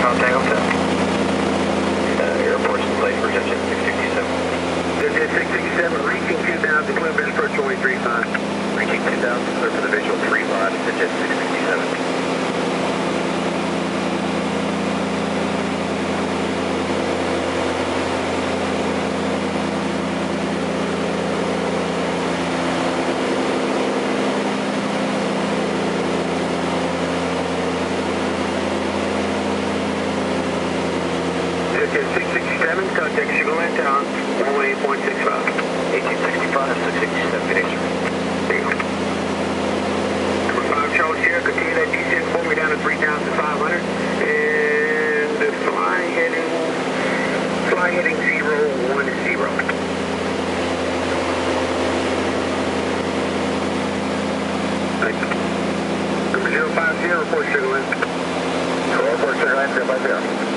South Tango 10. Uh, airport's delayed for attention 667. This is 667, reaching 2000, clear for approach runway 35. Reaching 2000, clear for the visual 3 lot, attention 667. This is 667, contact Sugarland Town, runway 8.65. 1865, 667, good answer. There you go. Number 5, Charles Sierra, continue that descent for me down to 3,500. And fly heading, fly heading 010. Thank you. Number 050, report. Airport Sugarland, 050.